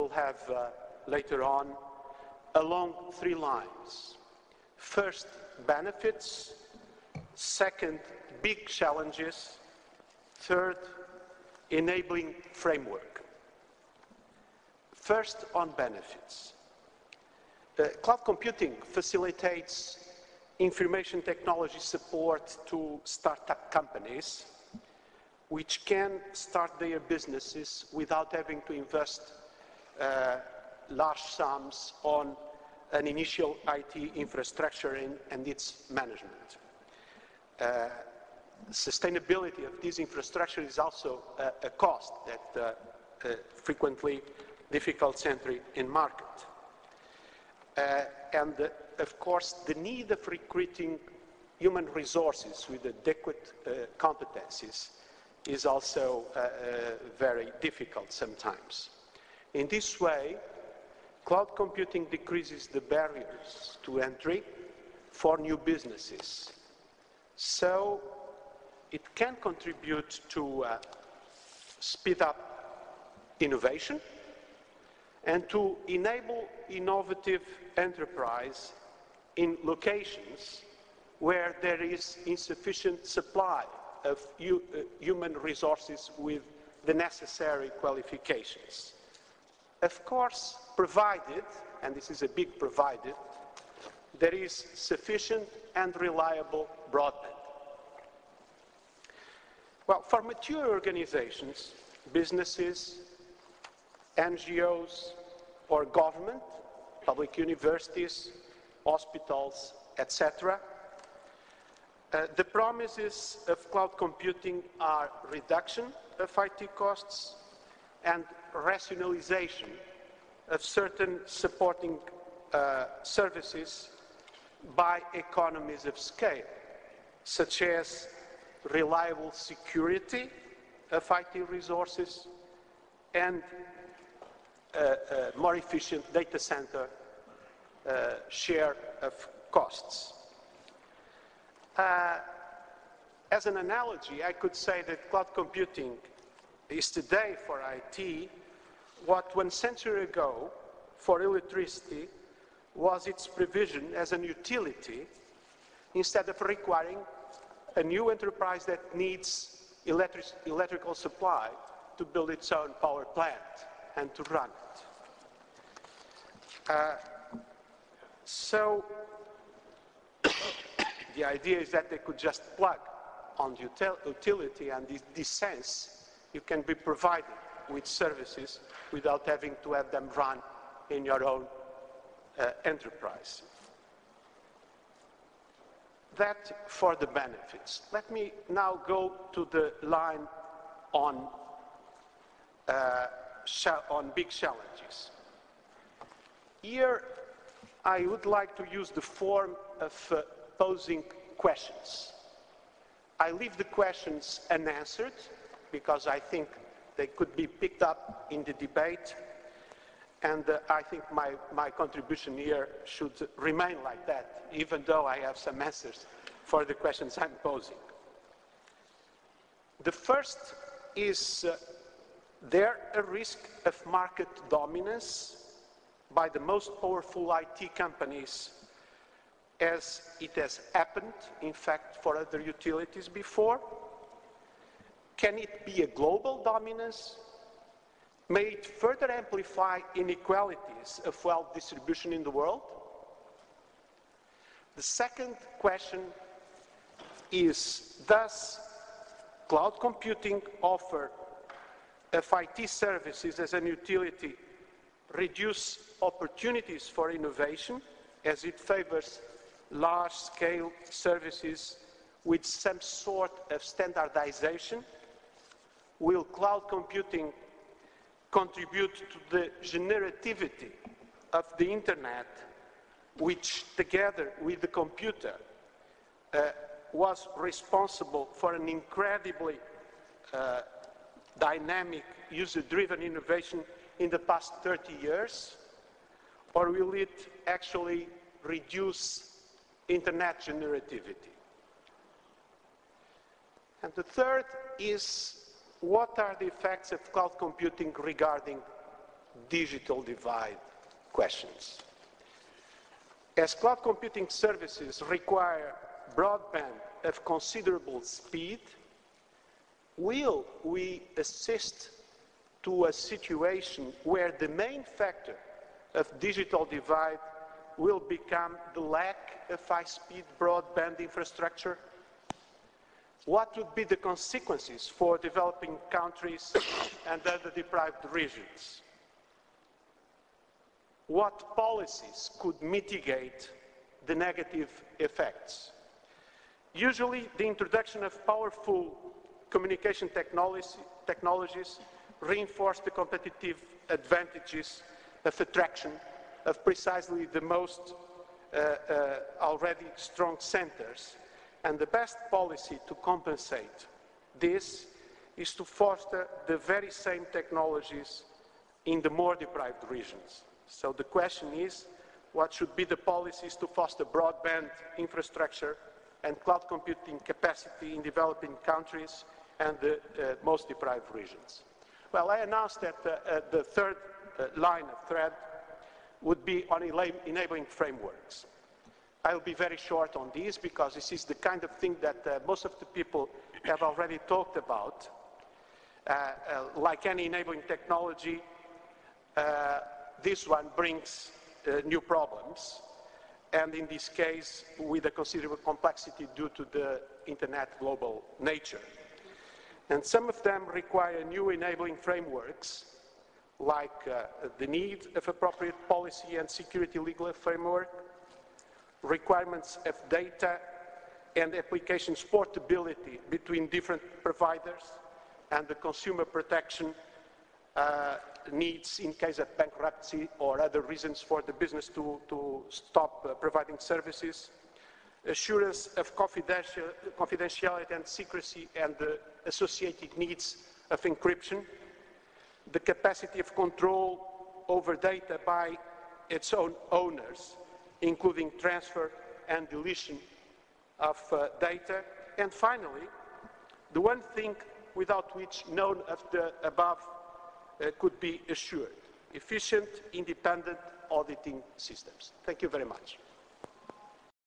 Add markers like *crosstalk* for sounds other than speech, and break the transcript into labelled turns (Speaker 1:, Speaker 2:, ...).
Speaker 1: will have uh, later on along three lines. First, benefits. Second, big challenges. Third, enabling framework. First, on benefits. Uh, cloud computing facilitates information technology support to startup companies which can start their businesses without having to invest large sums on an initial IT infrastructure in, and its management. Uh, sustainability of this infrastructure is also a, a cost that uh, uh frequently difficult entry in market. Uh, and uh, of course, the need of recruiting human resources with adequate competencies is also very difficult sometimes. In this way, cloud computing decreases the barriers to entry for new businesses. So it can contribute to uh, speed up innovation and to enable innovative enterprise in locations where there is insufficient supply of uh, human resources with the necessary qualifications. Of course, provided, and this is a big provided, there is sufficient and reliable broadband. Well, for mature organizations, businesses, NGOs, or government, public universities, hospitals, etc., uh, the promises of cloud computing are reduction of IT costs and rationalization of certain supporting uh, services by economies of scale, such as reliable security of IT resources and uh, uh, more efficient data center uh, share of costs. Uh, as an analogy, I could say that cloud computing is today for IT what one century ago for electricity was its provision as an utility instead of requiring a new enterprise that needs electric, electrical supply to build its own power plant and to run it. Uh, so *coughs* the idea is that they could just plug on the util utility and this sense you can be provided with services without having to have them run in your own uh, enterprise. That for the benefits. Let me now go to the line on, uh, on big challenges. Here, I would like to use the form of uh, posing questions. I leave the questions unanswered because I think they could be picked up in the debate. And uh, I think my, my contribution here should remain like that, even though I have some answers for the questions I'm posing. The first is uh, there a risk of market dominance by the most powerful IT companies as it has happened, in fact, for other utilities before? Can it be a global dominance? May it further amplify inequalities of wealth distribution in the world? The second question is, does cloud computing offer of IT services as an utility reduce opportunities for innovation as it favors large-scale services with some sort of standardization will cloud computing contribute to the generativity of the internet, which together with the computer uh, was responsible for an incredibly uh, dynamic user-driven innovation in the past 30 years? Or will it actually reduce internet generativity? And the third is what are the effects of cloud computing regarding digital divide questions. As cloud computing services require broadband of considerable speed, will we assist to a situation where the main factor of digital divide will become the lack of high-speed broadband infrastructure? What would be the consequences for developing countries *coughs* and other deprived regions? What policies could mitigate the negative effects? Usually, the introduction of powerful communication technologies reinforce the competitive advantages of attraction of precisely the most uh, uh, already strong centers. And the best policy to compensate this is to foster the very same technologies in the more deprived regions. So the question is, what should be the policies to foster broadband infrastructure and cloud computing capacity in developing countries and the uh, most deprived regions? Well, I announced that uh, uh, the third uh, line of thread would be on enabling frameworks. I'll be very short on this because this is the kind of thing that uh, most of the people have already talked about. Uh, uh, like any enabling technology, uh, this one brings uh, new problems, and in this case, with a considerable complexity due to the internet global nature. And some of them require new enabling frameworks like uh, the need of appropriate policy and security legal framework, requirements of data and applications portability between different providers, and the consumer protection uh, needs in case of bankruptcy or other reasons for the business to, to stop uh, providing services, assurance of confidential, confidentiality and secrecy and the associated needs of encryption, the capacity of control over data by its own owners, including transfer and deletion of uh, data. And finally, the one thing without which none of the above uh, could be assured, efficient, independent auditing systems. Thank you very much.